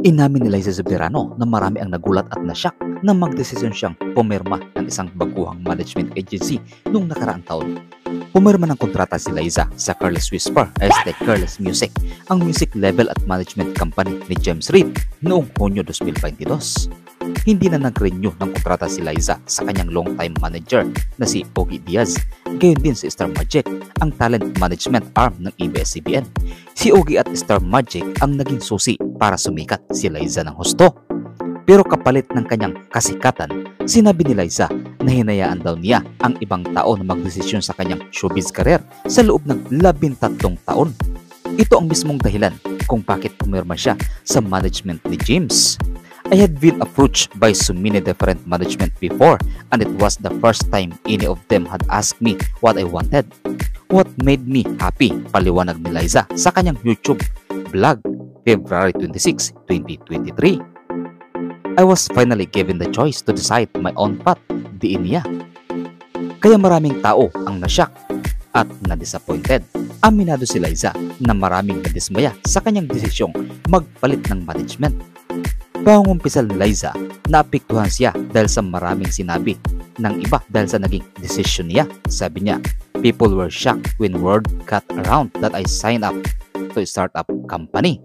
Inamin ni Liza Soberano na marami ang nagulat at nasyak na magdesisyon siyang pumirma ng isang baguhang management agency noong nakaraang taon. Pumirma ng kontrata si Liza sa Careless Whisper as the Careless Music, ang music level at management company ni James Reid noong Hunyo 2022. Hindi na nag-renew ng kontrata si Liza sa kanyang long-time manager na si Ogie Diaz. Gayon din si Star Magic, ang talent management arm ng ABS-CBN. Si Ogie at Star Magic ang naging susi para sumikat si Liza ng husto. Pero kapalit ng kanyang kasikatan, sinabi ni Liza na hinayaan daw niya ang ibang tao na magdesisyon sa kanyang showbiz career sa loob ng labintatlong taon. Ito ang mismong dahilan kung bakit pumirma siya sa management ni James. I had been approached by so many different management before and it was the first time any of them had asked me what I wanted. What made me happy, paliwanag ni Liza sa kanyang YouTube vlog February 26, 2023. I was finally given the choice to decide my own path, diin niya. Kaya maraming tao ang nasyak at na-disappointed. Aminado si Liza na maraming nadismaya sa kanyang desisyong magpalit ng management. Pangumpisal ni Liza na apektuhan siya dahil sa maraming sinabi ng iba dahil sa naging desisyon niya. Sabi niya, people were shocked when word got around that I signed up to a startup company.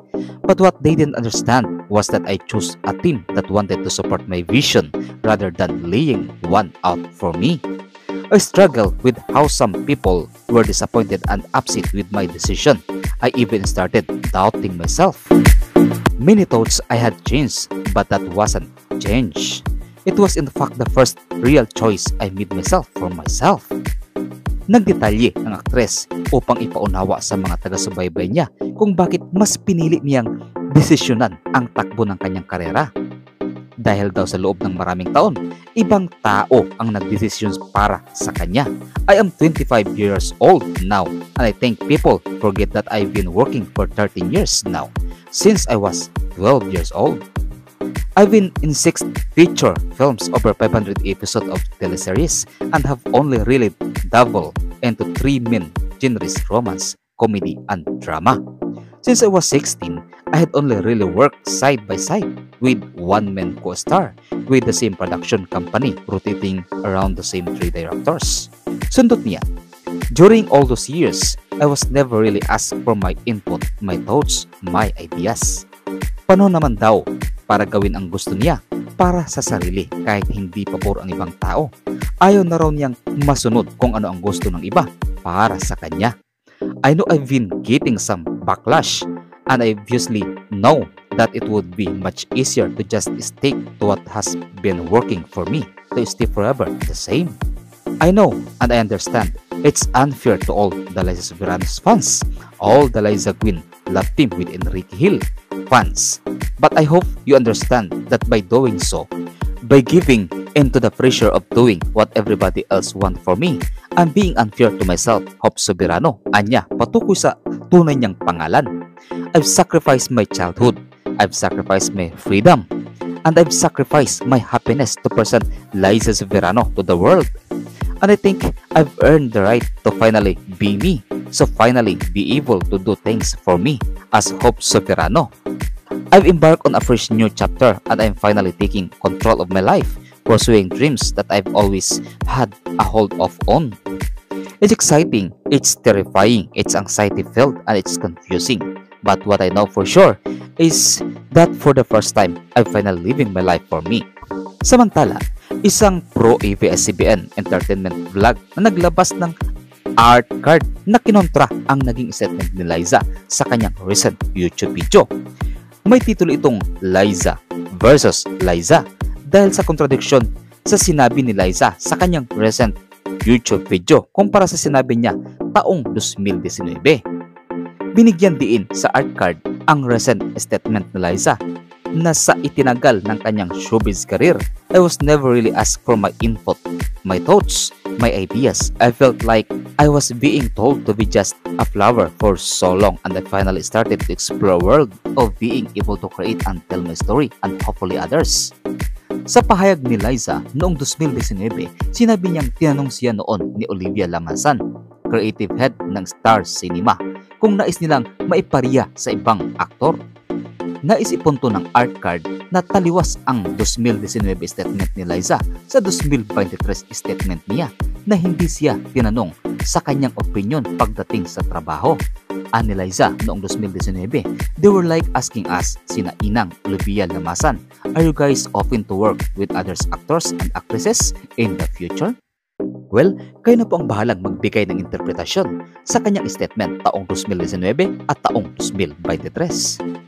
But what they didn't understand was that I chose a team that wanted to support my vision rather than laying one out for me. I struggled with how some people were disappointed and upset with my decision. I even started doubting myself. Many thoughts I had changed, but that wasn't change. It was in fact the first real choice I made myself for myself. Nagdetalye ang aktres upang ipaunawa sa mga taga-subaybay niya kung bakit mas pinili niyang desisyonan ang takbo ng kanyang karera. Dahil daw sa loob ng maraming taon, ibang tao ang nagdesisyon para sa kanya. I am 25 years old now and I think people forget that I've been working for 13 years now since I was 12 years old. I've been in 6 feature films over 500 episodes of teleseries and have only really dabbled into 3 main genres romance, comedy, and drama. Since I was 16, I had only really worked side by side with one man co-star with the same production company rotating around the same three directors. Sundot niya, during all those years, I was never really asked for my input, my thoughts, my ideas. Paano naman daw para gawin ang gusto niya para sa sarili kahit hindi pabor ang ibang tao? Ayaw na raw niyang masunod kung ano ang gusto ng iba para sa kanya. I know I've been getting some backlash and I obviously know that it would be much easier to just stick to what has been working for me to stay forever the same. I know and I understand it's unfair to all the Liza Soberanos fans, all the Liza Queen love team with Enrique Hill fans. But I hope you understand that by doing so, by giving into the pressure of doing what everybody else want for me, I'm being unfair to myself, Hope Soberano. Anya, patukoy sa tunay niyang pangalan. I've sacrificed my childhood. I've sacrificed my freedom. And I've sacrificed my happiness to present Liza Soberano to the world. And I think I've earned the right to finally be me. So finally be able to do things for me as Hope Soberano. I've embarked on a fresh new chapter and I'm finally taking control of my life, pursuing dreams that I've always had a hold of on. It's exciting, it's terrifying, it's anxiety filled, and it's confusing. But what I know for sure is that for the first time, I'm finally living my life for me. Samantala, isang pro ABS-CBN entertainment vlog na naglabas ng art card na kinontra ang naging statement ni Liza sa kanyang recent YouTube video. May titulo itong Liza versus Liza dahil sa kontradiksyon sa sinabi ni Liza sa kanyang recent YouTube video kumpara sa sinabi niya taong 2019. Binigyan diin sa art card ang recent statement ni Liza na sa itinagal ng kanyang showbiz career, I was never really asked for my input, my thoughts, my ideas. I felt like I was being told to be just a flower for so long and I finally started to explore a world of being able to create and tell my story and hopefully others. Sa pahayag ni Liza noong 2019, sinabi niyang tinanong siya noon ni Olivia Lamasan, creative head ng Star Cinema, kung nais nilang maipariya sa ibang aktor. Naisipunto ng art card na taliwas ang 2019 statement ni Liza sa 2023 statement niya na hindi siya tinanong sa kanyang opinion pagdating sa trabaho. Ani Liza noong 2019, they were like asking us, sina Inang, Olivia Lamasan, are you guys open to work with others actors and actresses in the future? Well, kayo na po ang bahalang magbigay ng interpretasyon sa kanyang statement taong 2019 at taong 2023.